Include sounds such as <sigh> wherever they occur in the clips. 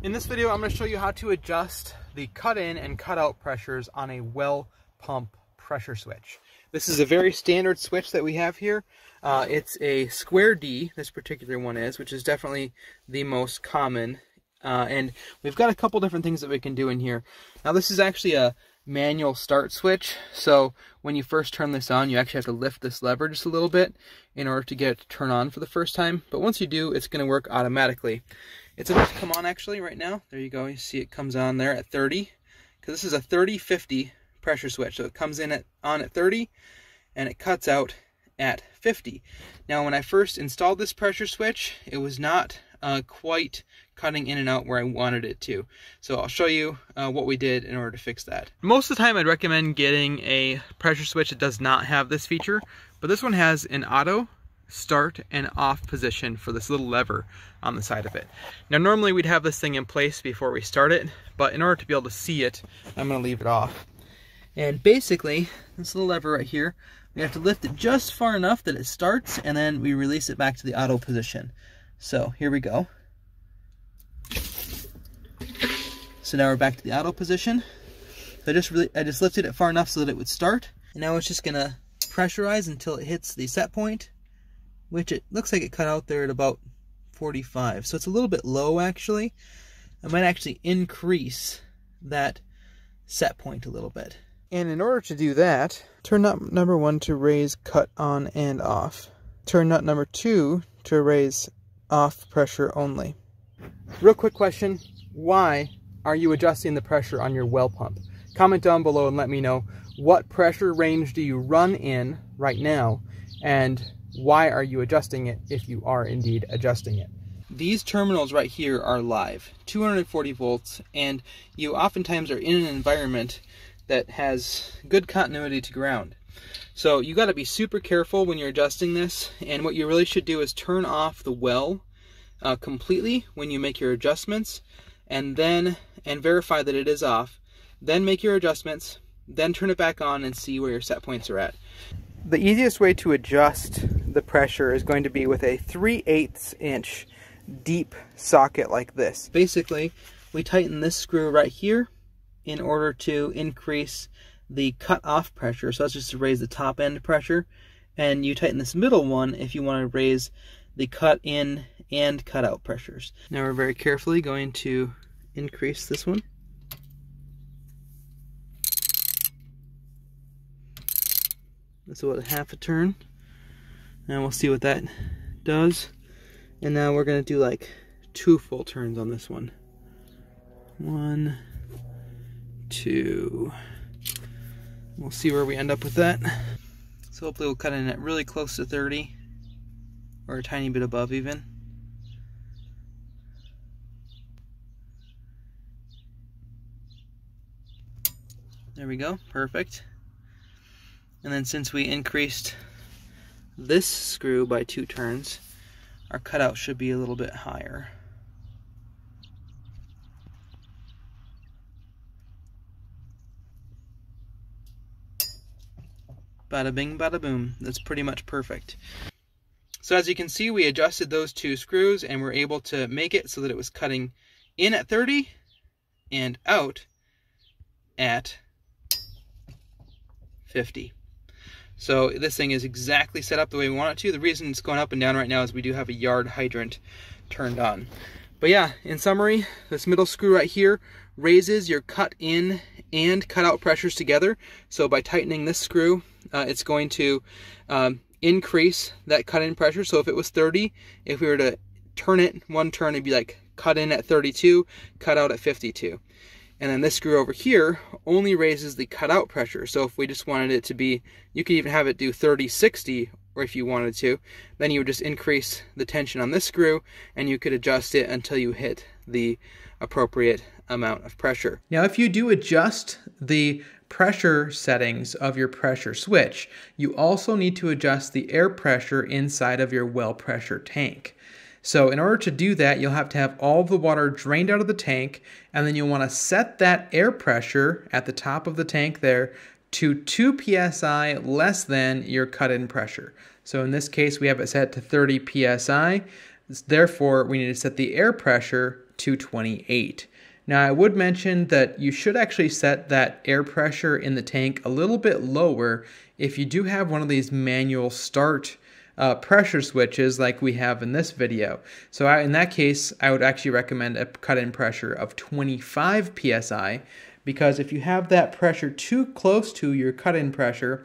In this video, I'm going to show you how to adjust the cut-in and cut-out pressures on a well pump pressure switch. This is a very standard switch that we have here. Uh, it's a Square D, this particular one is, which is definitely the most common. Uh, and we've got a couple different things that we can do in here. Now this is actually a manual start switch, so when you first turn this on, you actually have to lift this lever just a little bit in order to get it to turn on for the first time. But once you do, it's going to work automatically. It's about to come on actually right now. There you go. You see it comes on there at 30 because this is a 30-50 pressure switch. So it comes in at on at 30 and it cuts out at 50. Now when I first installed this pressure switch, it was not uh, quite cutting in and out where I wanted it to. So I'll show you uh, what we did in order to fix that. Most of the time I'd recommend getting a pressure switch that does not have this feature, but this one has an auto start and off position for this little lever on the side of it. Now normally we'd have this thing in place before we start it, but in order to be able to see it, I'm gonna leave it off. And basically, this little lever right here, we have to lift it just far enough that it starts and then we release it back to the auto position. So here we go. So now we're back to the auto position. So I just really, I just lifted it far enough so that it would start. And now it's just gonna pressurize until it hits the set point which it looks like it cut out there at about 45. So it's a little bit low actually. I might actually increase that set point a little bit. And in order to do that, turn nut number one to raise cut on and off. Turn nut number two to raise off pressure only. Real quick question, why are you adjusting the pressure on your well pump? Comment down below and let me know what pressure range do you run in right now and why are you adjusting it if you are indeed adjusting it? These terminals right here are live, 240 volts, and you oftentimes are in an environment that has good continuity to ground. So you got to be super careful when you're adjusting this, and what you really should do is turn off the well uh, completely when you make your adjustments, and then and verify that it is off. Then make your adjustments, then turn it back on and see where your set points are at. The easiest way to adjust the pressure is going to be with a 3 8 inch deep socket like this. Basically, we tighten this screw right here in order to increase the cut off pressure. So that's just to raise the top end pressure. And you tighten this middle one if you want to raise the cut in and cut out pressures. Now we're very carefully going to increase this one. That's about half a turn. And we'll see what that does. And now we're to do like two full turns on this one. One, two. We'll see where we end up with that. So hopefully we'll cut in at really close to 30 or a tiny bit above even. There we go, perfect. And then since we increased this screw by two turns, our cutout should be a little bit higher. Bada bing, bada boom. That's pretty much perfect. So as you can see, we adjusted those two screws and we're able to make it so that it was cutting in at 30 and out at 50. So this thing is exactly set up the way we want it to. The reason it's going up and down right now is we do have a yard hydrant turned on. But yeah, in summary, this middle screw right here raises your cut in and cut out pressures together. So by tightening this screw, uh, it's going to um, increase that cut in pressure. So if it was 30, if we were to turn it one turn, it'd be like cut in at 32, cut out at 52. And then this screw over here only raises the cutout pressure. So if we just wanted it to be, you could even have it do 30, 60, or if you wanted to, then you would just increase the tension on this screw and you could adjust it until you hit the appropriate amount of pressure. Now, if you do adjust the pressure settings of your pressure switch, you also need to adjust the air pressure inside of your well pressure tank. So in order to do that, you'll have to have all the water drained out of the tank, and then you'll want to set that air pressure at the top of the tank there to 2 psi less than your cut-in pressure. So in this case, we have it set to 30 psi. Therefore, we need to set the air pressure to 28. Now I would mention that you should actually set that air pressure in the tank a little bit lower if you do have one of these manual start uh, pressure switches like we have in this video. So I, in that case, I would actually recommend a cut-in pressure of 25 psi because if you have that pressure too close to your cut-in pressure,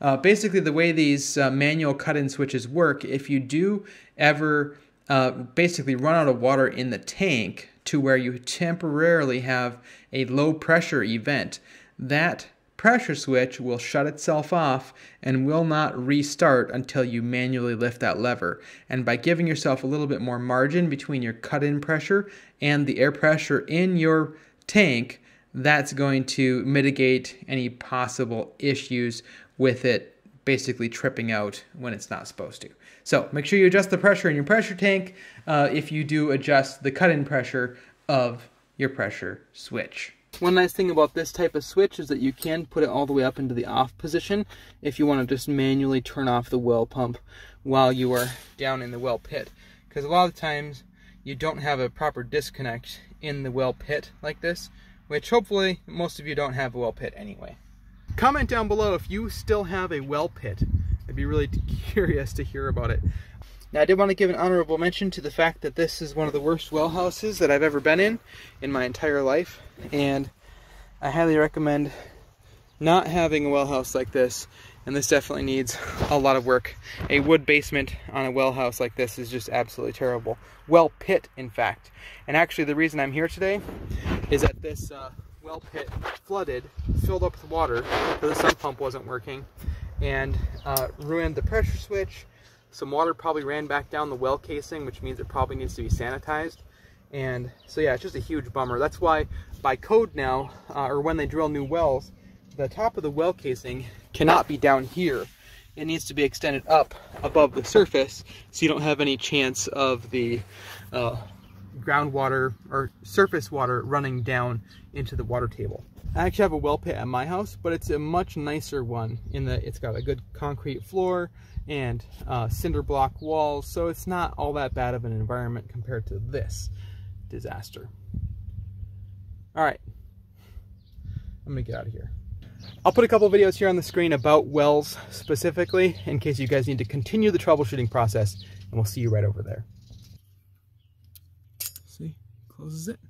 uh, basically the way these uh, manual cut-in switches work, if you do ever uh, basically run out of water in the tank to where you temporarily have a low pressure event, that pressure switch will shut itself off and will not restart until you manually lift that lever. And by giving yourself a little bit more margin between your cut-in pressure and the air pressure in your tank, that's going to mitigate any possible issues with it basically tripping out when it's not supposed to. So make sure you adjust the pressure in your pressure tank uh, if you do adjust the cut-in pressure of your pressure switch. One nice thing about this type of switch is that you can put it all the way up into the off position if you want to just manually turn off the well pump while you are down in the well pit. Because a lot of times you don't have a proper disconnect in the well pit like this, which hopefully most of you don't have a well pit anyway. Comment down below if you still have a well pit. I'd be really <laughs> curious to hear about it. Now I did want to give an honorable mention to the fact that this is one of the worst well houses that I've ever been in in my entire life and I highly recommend not having a well house like this and this definitely needs a lot of work. A wood basement on a well house like this is just absolutely terrible. Well pit in fact. And actually the reason I'm here today is that this uh, well pit flooded, filled up with water because the sump pump wasn't working, and uh, ruined the pressure switch. Some water probably ran back down the well casing, which means it probably needs to be sanitized. And so yeah, it's just a huge bummer. That's why by code now, uh, or when they drill new wells, the top of the well casing cannot be down here. It needs to be extended up above the surface so you don't have any chance of the uh, groundwater or surface water running down into the water table. I actually have a well pit at my house, but it's a much nicer one in that it's got a good concrete floor and uh, cinder block walls, so it's not all that bad of an environment compared to this disaster. All right, I'm gonna get out of here. I'll put a couple videos here on the screen about wells specifically in case you guys need to continue the troubleshooting process, and we'll see you right over there. Closes it.